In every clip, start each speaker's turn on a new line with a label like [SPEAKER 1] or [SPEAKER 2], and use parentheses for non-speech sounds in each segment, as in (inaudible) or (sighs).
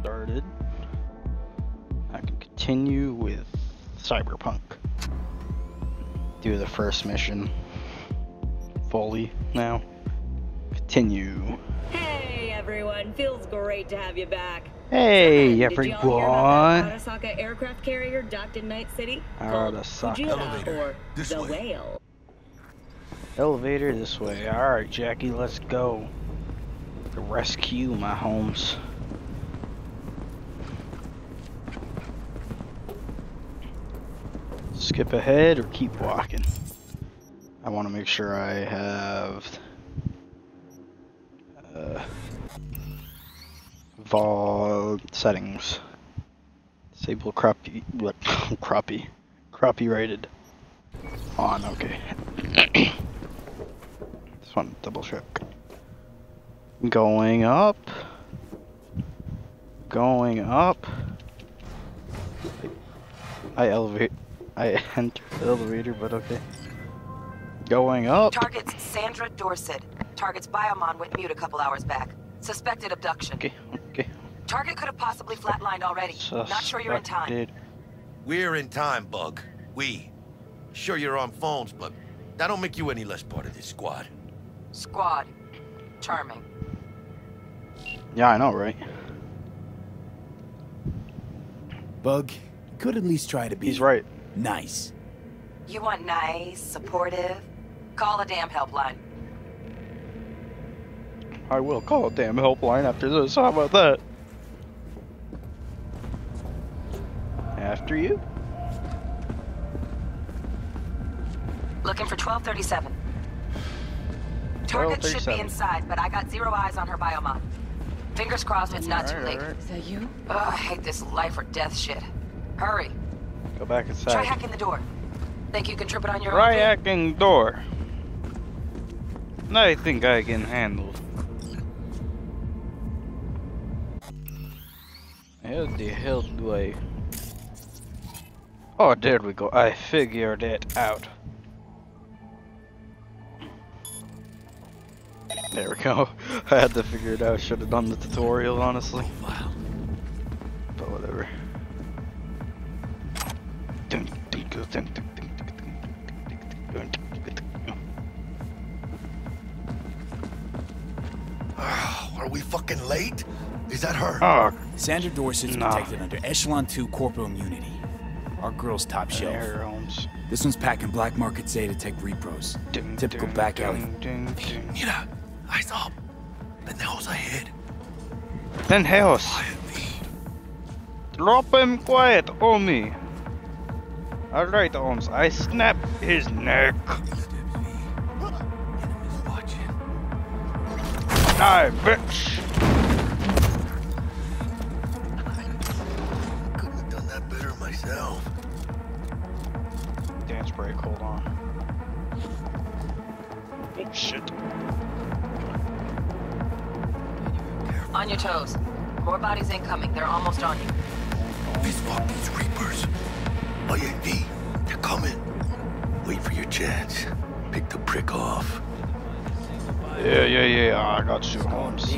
[SPEAKER 1] started. I can continue with Cyberpunk. Do the first mission fully now. Continue.
[SPEAKER 2] Hey everyone, feels great to have you back.
[SPEAKER 1] Hey
[SPEAKER 2] Did y'all hear about
[SPEAKER 1] everyone!
[SPEAKER 2] that Arasaka aircraft carrier docked in Night City?
[SPEAKER 1] Arasaka.
[SPEAKER 2] Called Fujita
[SPEAKER 3] Elevator.
[SPEAKER 2] or
[SPEAKER 3] This
[SPEAKER 2] the
[SPEAKER 3] way.
[SPEAKER 2] whale.
[SPEAKER 1] Elevator this way. Alright, Jackie, let's go. Rescue my homes. Skip ahead or keep walking? I want to make sure I have uh, vol settings. Disable crappie, what, (laughs) crappie, crappie rated on. Okay. Just want to double check. Going up. Going up. I elevate. I (laughs) enter the elevator, but okay. Going up.
[SPEAKER 4] Target's Sandra Dorset. Target's biomon went mute a couple hours back. Suspected abduction.
[SPEAKER 1] Okay, okay.
[SPEAKER 4] Target could have possibly flatlined already. Not sure you're in time.
[SPEAKER 3] We're in time, Bug. We. Sure you're on phones, but that don't make you any less part of this squad.
[SPEAKER 4] Squad. Charming.
[SPEAKER 1] Yeah, I know, right?
[SPEAKER 5] Bug, you could at least try to be
[SPEAKER 1] He's right.
[SPEAKER 5] Nice.
[SPEAKER 4] You want nice, supportive? Call a damn helpline.
[SPEAKER 1] I will call a damn helpline after this. How about that? After you?
[SPEAKER 4] Looking for 1237. Target should be inside, but I got zero eyes on her biomon. Fingers crossed it's not too late.
[SPEAKER 1] alright.
[SPEAKER 2] Is that you?
[SPEAKER 4] Ugh, I hate this life or death shit. Hurry.
[SPEAKER 1] Go back inside.
[SPEAKER 4] Try hacking the door. Think you can trip it on your
[SPEAKER 1] Try
[SPEAKER 4] own?
[SPEAKER 1] hacking door. I think I can handle. How the hell do I? Oh, there we go. I figured it out. There we go. (laughs) I had to figure it out. Should have done the tutorial, honestly.
[SPEAKER 5] Wow.
[SPEAKER 1] But whatever. (sighs)
[SPEAKER 3] Are we fucking late? Is that her?
[SPEAKER 1] Oh,
[SPEAKER 5] Sandra Dorset's
[SPEAKER 1] Nah.
[SPEAKER 5] protected under Echelon 2 Corporal Immunity. Our girl's top shelf.
[SPEAKER 1] Air homes.
[SPEAKER 5] This one's packing black market Zeta Tech repros.
[SPEAKER 1] Dun,
[SPEAKER 5] Typical
[SPEAKER 1] dun,
[SPEAKER 5] back
[SPEAKER 1] dun,
[SPEAKER 5] alley.
[SPEAKER 1] dun, dun.
[SPEAKER 3] Mira, eyes up. The nails ahead.
[SPEAKER 1] Then house. Drop him quiet, Omi. Alright, Holmes. I snap his neck.
[SPEAKER 3] Steps V. Enemies watching.
[SPEAKER 1] Die, bitch.
[SPEAKER 3] Couldn't have done that better myself.
[SPEAKER 1] Dance break, hold on. Oh, shit.
[SPEAKER 4] On your toes. More bodies incoming. They're almost on you.
[SPEAKER 3] These fucking reapers. Oh yeah, V. They're coming. Wait for your chance. Pick the prick off.
[SPEAKER 1] Yeah, yeah, yeah. I got you, Holmes.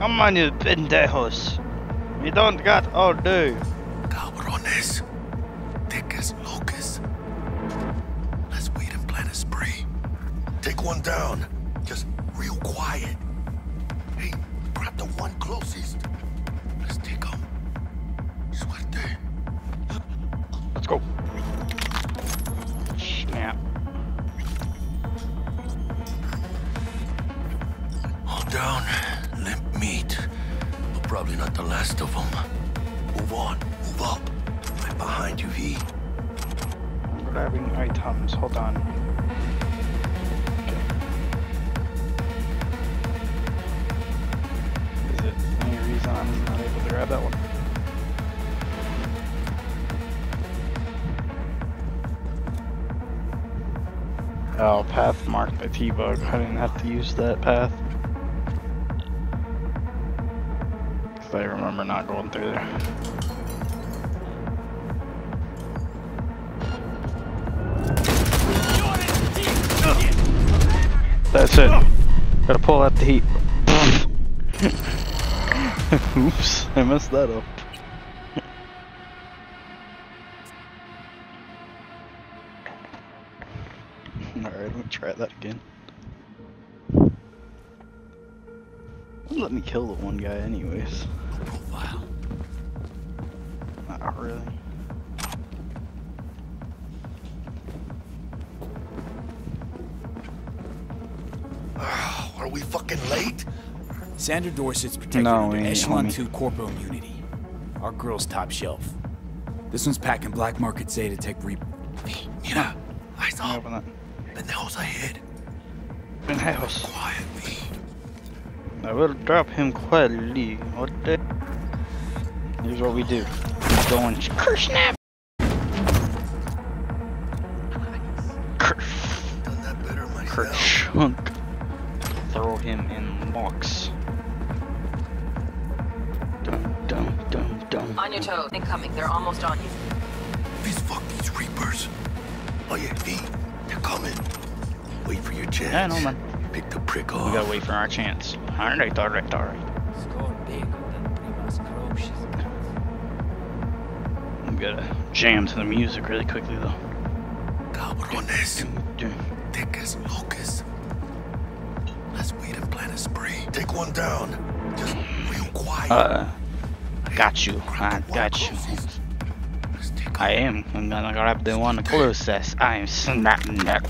[SPEAKER 1] Come on, you pendejos. You don't got all day.
[SPEAKER 3] Cabrones. Thick as locusts. Let's wait and plan a spree. Take one down. Not the last of them. Move on. Move up. Right behind you, V.
[SPEAKER 1] Grabbing items. Hold on. Is it any reason I'm not able to grab that one? Oh, path marked by T-Bug. I didn't have to use that path. I remember not going through there. That's it. Gotta pull out the heat. (laughs) Oops, I messed that up. (laughs) Alright, let me try that again. Let me kill the one guy anyways.
[SPEAKER 3] No profile.
[SPEAKER 1] Not really. (sighs)
[SPEAKER 3] Are we fucking late?
[SPEAKER 5] Sandra Dorset's protected
[SPEAKER 1] No,
[SPEAKER 5] under Echelon
[SPEAKER 1] homie.
[SPEAKER 5] 2 Corpo Immunity. Our girl's top shelf. This one's packing black market Zeta Tech Reaper.
[SPEAKER 3] Mira, eyes
[SPEAKER 1] Let me
[SPEAKER 3] up.
[SPEAKER 1] open that.
[SPEAKER 3] Pendejos ahead.
[SPEAKER 1] In house.
[SPEAKER 3] Quiet, V.
[SPEAKER 1] I will drop him quietly. What the? Here's what we do. We go and curse snap. Curse.
[SPEAKER 3] Done that better
[SPEAKER 1] Kurt
[SPEAKER 3] myself.
[SPEAKER 1] Chunk. Throw him in box. Dum dum dum dum.
[SPEAKER 4] On your toes. Incoming. They're almost on you.
[SPEAKER 3] These fuck these reapers. Oh yeah, V. They're coming. Wait for your chance.
[SPEAKER 1] Yeah, I know, man.
[SPEAKER 3] Pick the prick off.
[SPEAKER 1] We gotta wait for our chance. Alright, alright, alright. We gotta jam to the music really quickly though.
[SPEAKER 3] Cabrones. Thick as locusts. Let's wait and plan a spree. Take one down. Just real quiet.
[SPEAKER 1] Uh, got you. I got you. I am. I'm gonna grab the one closest. I am snapping neck.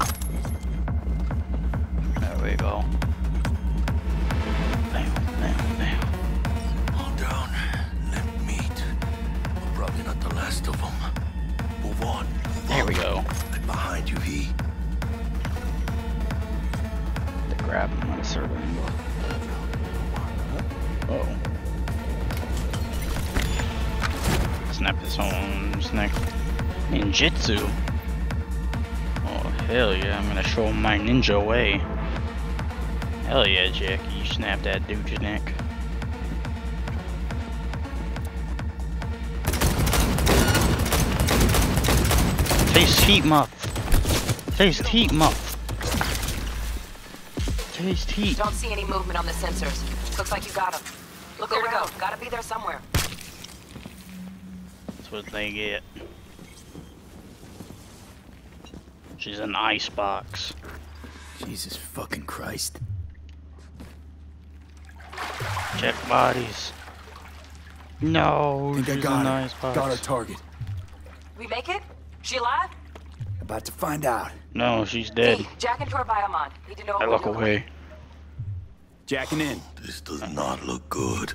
[SPEAKER 1] Ninjutsu. Oh hell yeah! I'm gonna show him my ninja way. Hell yeah, Jackie! You snap that dude's neck. Taste heat muff. Taste heat muff. Taste heat.
[SPEAKER 4] Don't see any movement on the sensors. Looks like you got them. Look there we go. Gotta be there somewhere.
[SPEAKER 1] That's what they get. She's an ice box.
[SPEAKER 5] Jesus fucking Christ.
[SPEAKER 1] Check bodies. No,
[SPEAKER 5] Think I got
[SPEAKER 1] an
[SPEAKER 5] her.
[SPEAKER 1] ice box.
[SPEAKER 5] Got our target.
[SPEAKER 4] We make it? She alive?
[SPEAKER 5] About to find out.
[SPEAKER 1] No, she's dead.
[SPEAKER 4] Hey, Jack and Tor Biomon. Need to know
[SPEAKER 1] I
[SPEAKER 4] what
[SPEAKER 1] look
[SPEAKER 4] we're doing.
[SPEAKER 1] away.
[SPEAKER 5] Jacking in.
[SPEAKER 3] This does not look good.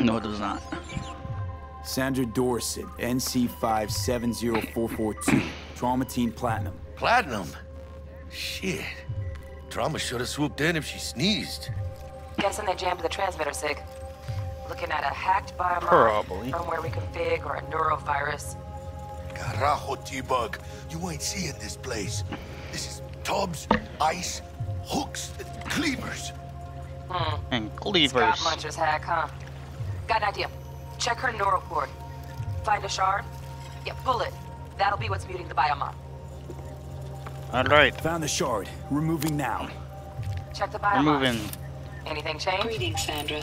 [SPEAKER 1] No, it does not.
[SPEAKER 5] Sandra Dorset, NC570442. Trauma Team Platinum.
[SPEAKER 3] Platinum? Shit. Trauma should have swooped in if she sneezed.
[SPEAKER 4] Guessing they jammed the transmitter, Sig. Looking at a hacked biomon,
[SPEAKER 1] Probably.
[SPEAKER 4] firmware reconfig, or a neurovirus.
[SPEAKER 3] Carajo, T-Bug. You ain't seeing this place. This is tubs, ice, hooks, and cleavers. Hmm.
[SPEAKER 1] And cleavers.
[SPEAKER 4] Scott
[SPEAKER 1] cleavers.
[SPEAKER 4] Muncher's hack, huh? Got an idea. Check her neural cord. Find a shard? Yeah, pull it. That'll be what's muting the biomon.
[SPEAKER 1] Alright,
[SPEAKER 5] Found the shard. Removing now.
[SPEAKER 4] Check the
[SPEAKER 1] we're
[SPEAKER 4] biomon.
[SPEAKER 1] moving.
[SPEAKER 4] Anything change?
[SPEAKER 6] Greetings, Sandra.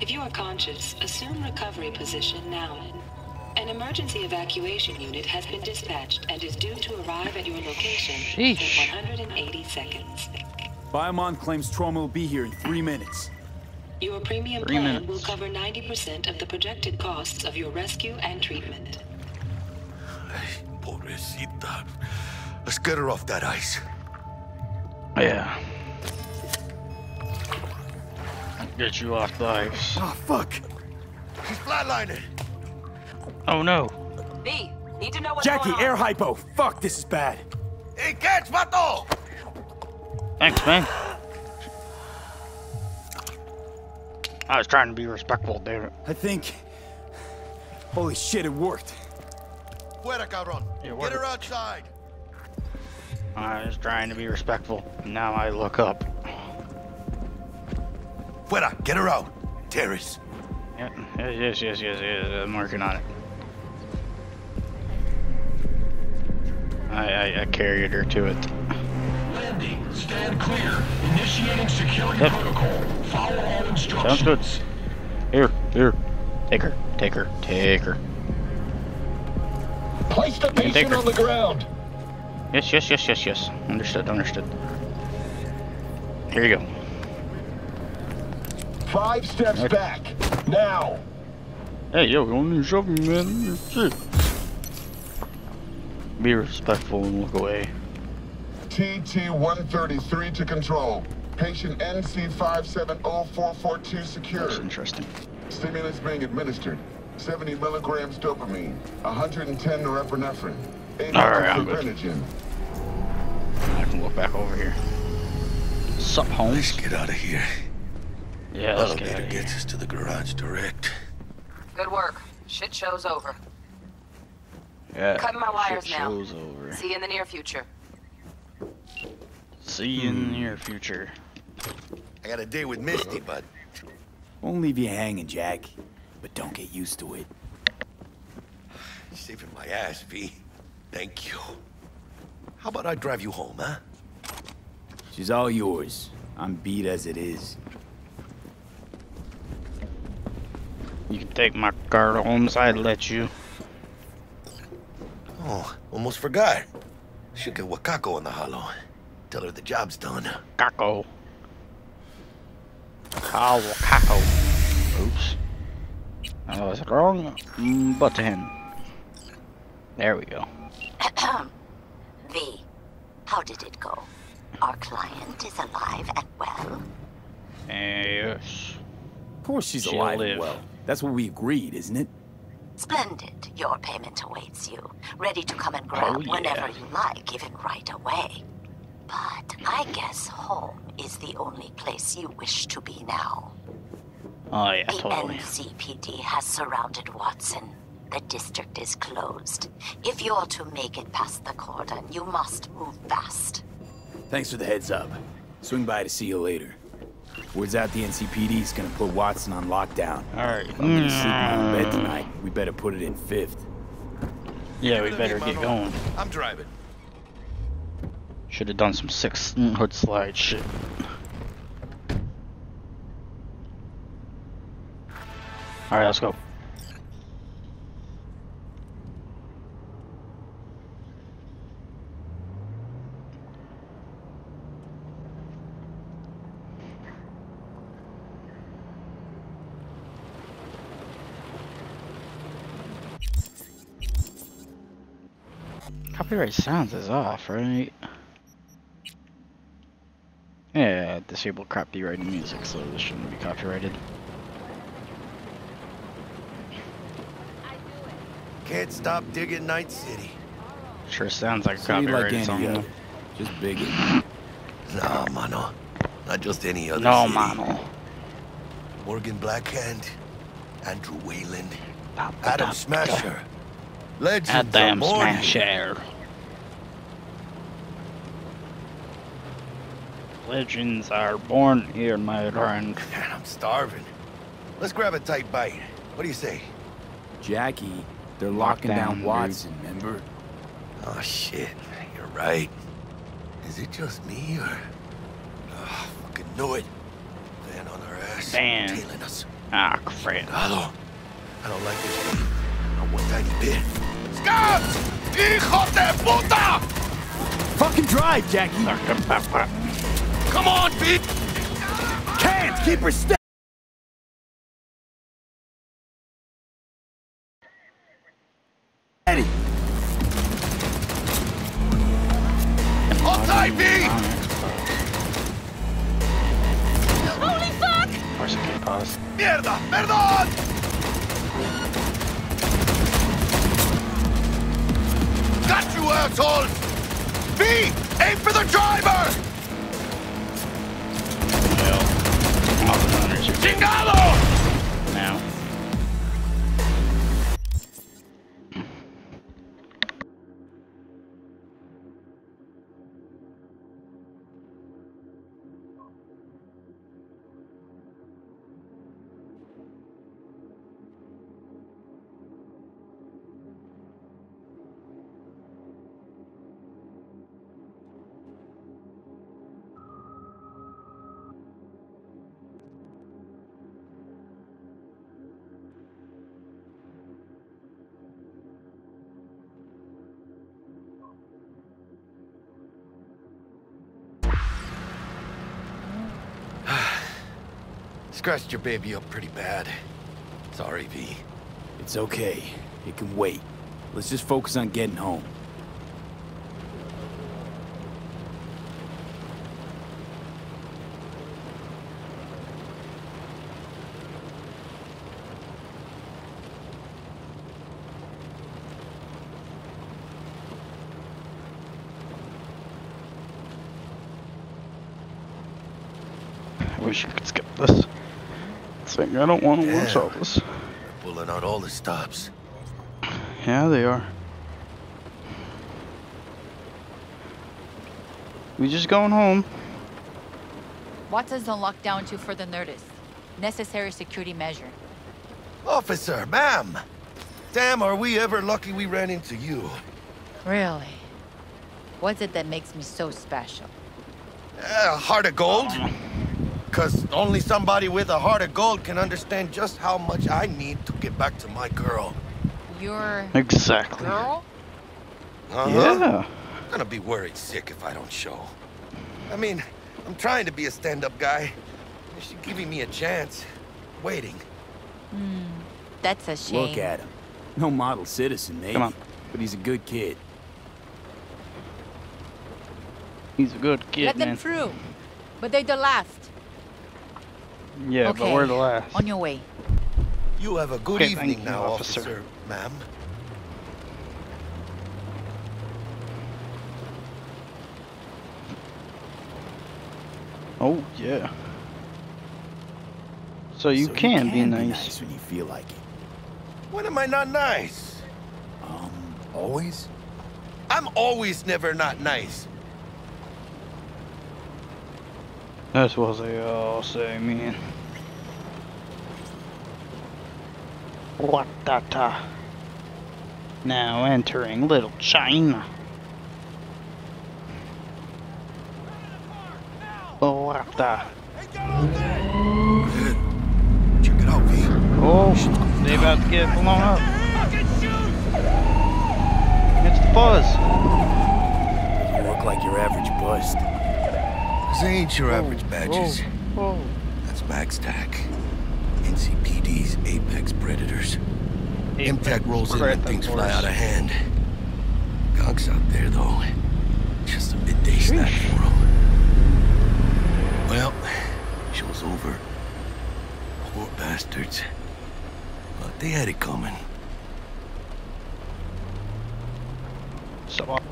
[SPEAKER 6] If you are conscious, assume recovery position now. An emergency evacuation unit has been dispatched and is due to arrive at your location
[SPEAKER 1] Sheesh.
[SPEAKER 6] in 180 seconds.
[SPEAKER 5] Biomon claims trauma will be here in three minutes.
[SPEAKER 6] Your premium
[SPEAKER 1] Three
[SPEAKER 6] plan
[SPEAKER 1] minutes.
[SPEAKER 6] will cover 90% of the projected costs of your rescue and treatment.
[SPEAKER 3] Ay, pobrecita. Let's get her off that ice.
[SPEAKER 1] Yeah. Get you off the ice.
[SPEAKER 5] Oh, fuck.
[SPEAKER 3] She's flatlining.
[SPEAKER 1] Oh no.
[SPEAKER 4] B, need to know what's
[SPEAKER 5] Jackie,
[SPEAKER 4] going on.
[SPEAKER 5] air hypo. Fuck, this is bad.
[SPEAKER 3] Hey, catch, vato!
[SPEAKER 1] Thanks, man. I was trying to be respectful, damn it.
[SPEAKER 5] I think. Holy shit, it worked.
[SPEAKER 3] Fuera, cabrón.
[SPEAKER 1] It
[SPEAKER 3] Get her outside.
[SPEAKER 1] I was trying to be respectful. Now I look up.
[SPEAKER 3] Fuera, get her out. Terrace.
[SPEAKER 1] Yeah, yes, yes, yes, yes, I'm working on it. I, I, I carried her to it.
[SPEAKER 7] Landing. Stand clear. Initiating security
[SPEAKER 1] Yep.
[SPEAKER 7] protocol. Follow all instructions.
[SPEAKER 1] Sounds good. Here, here. Take her, take her, take her.
[SPEAKER 7] Place the
[SPEAKER 1] can take
[SPEAKER 7] patient
[SPEAKER 1] her.
[SPEAKER 7] on the ground.
[SPEAKER 1] Yes, yes, yes, yes, yes. Understood, understood. Here you go.
[SPEAKER 7] Five steps
[SPEAKER 1] Okay.
[SPEAKER 7] back. Now.
[SPEAKER 1] Hey, yo, don't shove me, man. Shit. Be respectful and look away.
[SPEAKER 8] TT-133 to control. Patient NC570442
[SPEAKER 1] That's interesting.
[SPEAKER 8] Stimulants being administered. 70 milligrams dopamine, 110 norepinephrine, 8
[SPEAKER 1] All right, I'm good.
[SPEAKER 8] fibrinogen.
[SPEAKER 1] I can look back over here. Sup,
[SPEAKER 3] Let's
[SPEAKER 1] Holmes?
[SPEAKER 3] get out of here.
[SPEAKER 1] Yeah, let's get out
[SPEAKER 3] Elevator
[SPEAKER 1] of here.
[SPEAKER 3] gets us to the garage direct.
[SPEAKER 4] Good work. Shit show's over.
[SPEAKER 1] Yeah.
[SPEAKER 4] Cutting my wires
[SPEAKER 1] shit
[SPEAKER 4] now.
[SPEAKER 1] show's over.
[SPEAKER 4] See you in the near future.
[SPEAKER 1] See you in the near future.
[SPEAKER 3] I got a date with Misty, uh-huh. but
[SPEAKER 5] Won't leave you hanging, Jack. But don't get used to it. (sighs)
[SPEAKER 3] saving my ass, V. Thank you. How about I drive you home, huh?
[SPEAKER 5] She's all yours. I'm beat as it is.
[SPEAKER 1] You can take my car to Holmes. I'd let you.
[SPEAKER 3] Oh, almost forgot. Should get Wakako on the holo. Tell her the job's done.
[SPEAKER 1] Kako. Cow Kako. Oops. I was wrong mm, button. There we go. (coughs)
[SPEAKER 9] V, how did it go? Our client is alive and well?
[SPEAKER 1] Yes.
[SPEAKER 5] Of course she's
[SPEAKER 1] She'll
[SPEAKER 5] alive and well. That's what we agreed, isn't it?
[SPEAKER 9] Splendid. Your payment awaits you. Ready to come and grab
[SPEAKER 1] Oh, yeah.
[SPEAKER 9] whenever you like, even right away. But I guess home is the only place you wish to be now.
[SPEAKER 1] Oh yeah,
[SPEAKER 9] The
[SPEAKER 1] totally.
[SPEAKER 9] NCPD has surrounded Watson. The district is closed. If you're to make it past the cordon, you must move fast.
[SPEAKER 5] Thanks for the heads up. Swing by to see you later. Word's out the NCPD's gonna put Watson on lockdown.
[SPEAKER 1] Alright.
[SPEAKER 5] If I'm gonna sleep in my bed mm. tonight, we better put it in fifth.
[SPEAKER 1] Yeah, we
[SPEAKER 3] Give it to
[SPEAKER 1] better get going.
[SPEAKER 3] I'm driving.
[SPEAKER 1] Should have done some six hood slide shit. Alright, let's go. Copyright sounds is off, right? Yeah, disable copyrighted music, so this shouldn't be copyrighted.
[SPEAKER 3] Can't stop digging Night City.
[SPEAKER 1] Sure sounds like a
[SPEAKER 5] City like
[SPEAKER 1] copyrighted
[SPEAKER 5] any
[SPEAKER 1] song.
[SPEAKER 5] Uh, other. Just bigger. (laughs)
[SPEAKER 3] Nah, mano. Not just any other
[SPEAKER 1] No,
[SPEAKER 3] city.
[SPEAKER 1] mano.
[SPEAKER 3] Morgan Blackhand, Andrew
[SPEAKER 1] Weyland,
[SPEAKER 3] Adam Smasher. Legends
[SPEAKER 1] Adam
[SPEAKER 3] are born.
[SPEAKER 1] Smasher. Legends are born here, my friend.
[SPEAKER 3] Man, I'm starving. Let's grab a tight bite. What do you say?
[SPEAKER 5] Jackie, they're locking
[SPEAKER 1] Lockdown,
[SPEAKER 5] down
[SPEAKER 1] dude.
[SPEAKER 5] Watson, remember?
[SPEAKER 3] Oh shit, you're right. Is it just me or? Oh, fucking knew it. Van on our ass.
[SPEAKER 1] Van.
[SPEAKER 3] Tailing us.
[SPEAKER 1] Ah, crap.
[SPEAKER 3] Hello. I don't like this one. Not one tiny bit. Scouts! Hijo de puta!
[SPEAKER 5] Fucking drive, Jackie! (laughs)
[SPEAKER 3] Come on, Pete!
[SPEAKER 5] Can't keep her steady!
[SPEAKER 3] Hold tight, V!
[SPEAKER 1] Of course I can pause.
[SPEAKER 3] Mierda! Perdón! Got you, assholes! V! Aim for the driver!
[SPEAKER 1] crucificado!
[SPEAKER 3] Scratched your baby up pretty bad. Sorry, V.
[SPEAKER 5] It's okay. It can wait. Let's just focus on getting home.
[SPEAKER 1] I wish you could skip this. Thing I don't want to watch all this.
[SPEAKER 3] They're pulling out all the stops.
[SPEAKER 1] Yeah, they are. We just going home.
[SPEAKER 10] Watson's on lockdown to further notice. Necessary security measure.
[SPEAKER 3] Officer, ma'am! Damn, are we ever lucky we ran into you.
[SPEAKER 10] Really? What's it that makes me so special?
[SPEAKER 3] Uh, heart of gold? Because only somebody with a heart of gold can understand just how much I need to get back to my girl.
[SPEAKER 10] Your
[SPEAKER 1] Exactly.
[SPEAKER 10] girl?
[SPEAKER 3] Uh-huh.
[SPEAKER 1] Yeah.
[SPEAKER 3] I'm gonna be worried sick if I don't show. I mean, I'm trying to be a stand-up guy. She's giving me a chance. Waiting.
[SPEAKER 10] Hmm. That's a shame.
[SPEAKER 5] Look at him. No model citizen, maybe.
[SPEAKER 1] Come on.
[SPEAKER 5] But he's a good kid.
[SPEAKER 1] He's a good kid,
[SPEAKER 10] Let them through. But they're the last.
[SPEAKER 1] Yeah,
[SPEAKER 10] okay.
[SPEAKER 1] but we're the last.
[SPEAKER 10] On your way.
[SPEAKER 3] You have a good
[SPEAKER 1] Okay,
[SPEAKER 3] evening now,
[SPEAKER 1] officer.
[SPEAKER 3] officer, ma'am.
[SPEAKER 1] Oh, yeah. So you
[SPEAKER 5] So
[SPEAKER 1] can, be nice.
[SPEAKER 5] when you feel like it.
[SPEAKER 3] When am I not nice?
[SPEAKER 5] Um, always?
[SPEAKER 3] I'm always never not nice.
[SPEAKER 1] That's what they all say, man. What the? Now entering Little China. What the?
[SPEAKER 3] Check it out, V.
[SPEAKER 1] Oh, they about to get blown up. It's the buzz.
[SPEAKER 5] You look like your average bust.
[SPEAKER 3] This ain't your average oh, badges.
[SPEAKER 1] Whoa.
[SPEAKER 3] That's MaxTac. NCPD's apex predators. Impact rolls in and things fly out of hand. Gonks out there, though. Just a midday snack for 'em. Well, show's over. Poor bastards. But they had it coming.
[SPEAKER 1] Stop.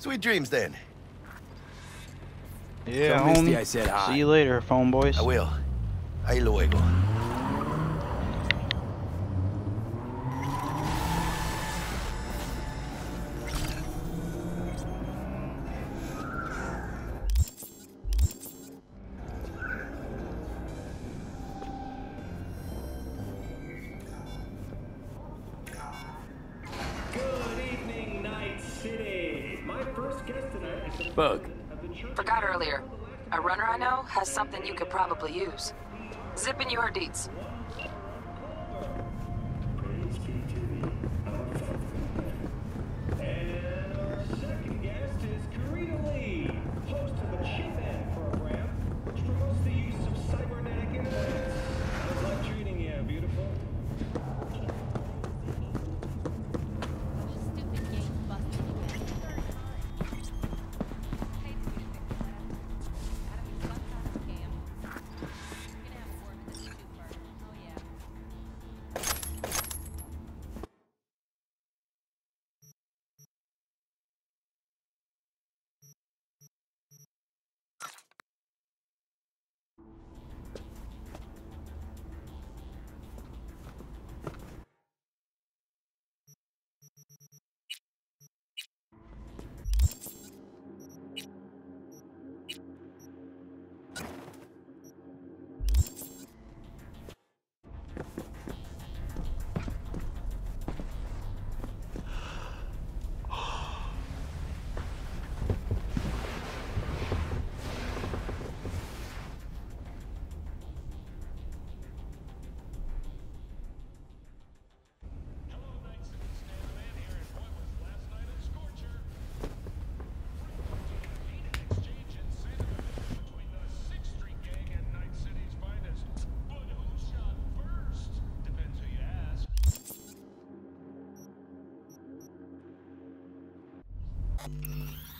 [SPEAKER 3] Sweet dreams, then.
[SPEAKER 1] Yeah,
[SPEAKER 5] Tell
[SPEAKER 1] homie.
[SPEAKER 5] I said hi.
[SPEAKER 1] See you later, phone boys.
[SPEAKER 3] I will. Ahí luego.
[SPEAKER 5] Bug.
[SPEAKER 4] Forgot earlier. A runner I know has something you could probably use. Zip in your deets.
[SPEAKER 11] Mm-hmm.